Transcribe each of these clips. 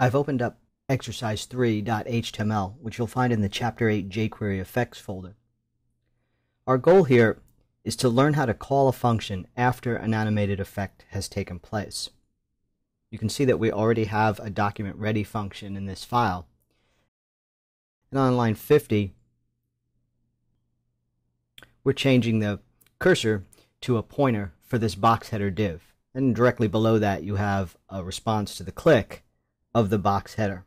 I've opened up exercise 3.html, which you'll find in the Chapter 8 jQuery effects folder. Our goal here is to learn how to call a function after an animated effect has taken place. You can see that we already have a document ready function in this file. And on line 50, we're changing the cursor to a pointer for this box header div. And directly below that, you have a response to the click of the box header.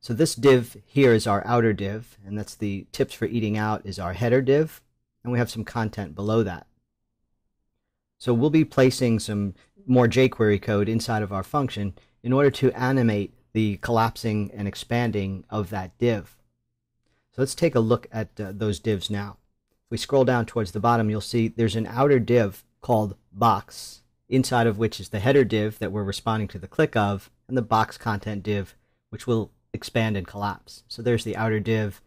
So this div here is our outer div, and that's the tips for eating out is our header div, and we have some content below that. So we'll be placing some more jQuery code inside of our function in order to animate the collapsing and expanding of that div. So let's take a look at uh, those divs now. If we scroll down towards the bottom, you'll see there's an outer div called box, inside of which is the header div that we're responding to the click of, and the box content div, which will expand and collapse. So there's the outer div,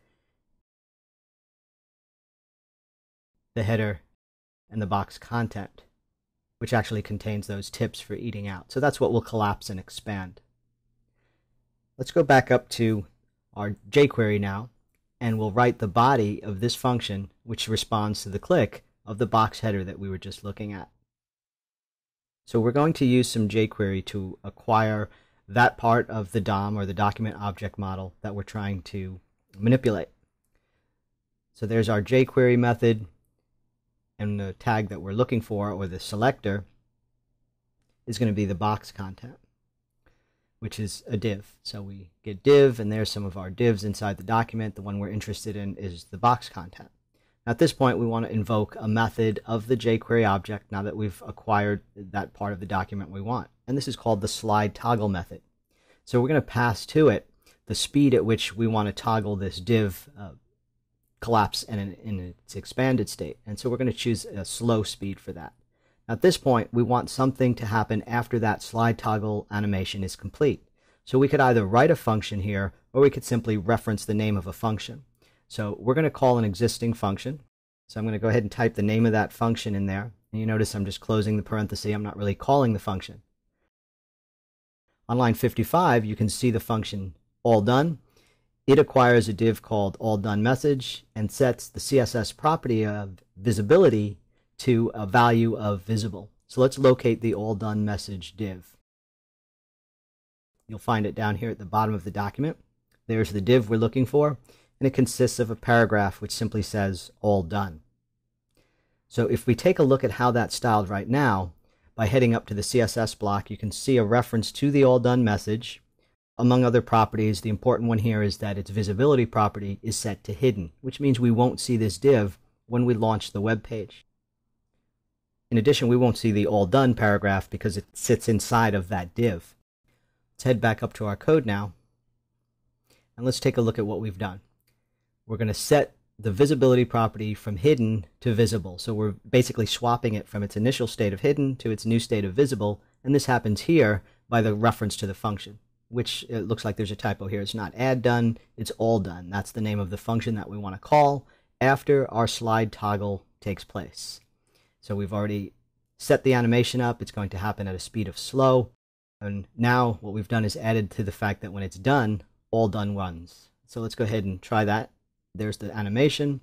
the header, and the box content, which actually contains those tips for eating out. So that's what will collapse and expand. Let's go back up to our jQuery now, and we'll write the body of this function, which responds to the click of the box header that we were just looking at. So we're going to use some jQuery to acquire that part of the DOM or the document object model that we're trying to manipulate. So there's our jQuery method and the tag that we're looking for or the selector is going to be the box content which is a div. So we get div and there's some of our divs inside the document. The one we're interested in is the box content. At this point we want to invoke a method of the jQuery object now that we've acquired that part of the document we want and this is called the slide toggle method. So we're going to pass to it the speed at which we want to toggle this div uh, collapse in, in its expanded state. And so we're going to choose a slow speed for that. At this point, we want something to happen after that slide toggle animation is complete. So we could either write a function here, or we could simply reference the name of a function. So we're going to call an existing function. So I'm going to go ahead and type the name of that function in there. And you notice I'm just closing the parenthesis. I'm not really calling the function. On line 55, you can see the function all done. It acquires a div called all done message and sets the CSS property of visibility to a value of visible. So let's locate the all done message div. You'll find it down here at the bottom of the document. There's the div we're looking for, and it consists of a paragraph which simply says all done. So if we take a look at how that's styled right now, by heading up to the CSS block, you can see a reference to the all done message. Among other properties, the important one here is that its visibility property is set to hidden, which means we won't see this div when we launch the web page. In addition, we won't see the all done paragraph because it sits inside of that div. Let's head back up to our code now. And let's take a look at what we've done. We're going to set the visibility property from hidden to visible. So we're basically swapping it from its initial state of hidden to its new state of visible. And this happens here by the reference to the function, which it looks like there's a typo here. It's not add done, it's all done. That's the name of the function that we want to call after our slide toggle takes place. So we've already set the animation up. It's going to happen at a speed of slow. And now what we've done is added to the fact that when it's done, all done runs. So let's go ahead and try that there's the animation,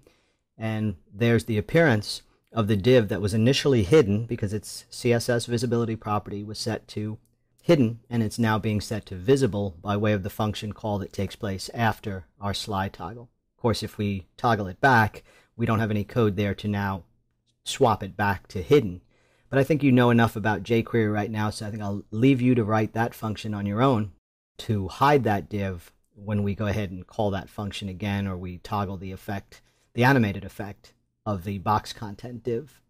and there's the appearance of the div that was initially hidden because its CSS visibility property was set to hidden and it's now being set to visible by way of the function call that takes place after our slide toggle. Of course, if we toggle it back, we don't have any code there to now swap it back to hidden. But I think you know enough about jQuery right now, so I think I'll leave you to write that function on your own to hide that div when we go ahead and call that function again or we toggle the effect, the animated effect of the box content div.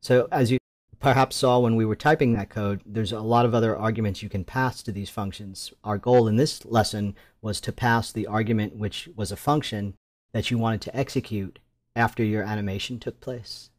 So as you perhaps saw when we were typing that code, there's a lot of other arguments you can pass to these functions. Our goal in this lesson was to pass the argument which was a function that you wanted to execute after your animation took place.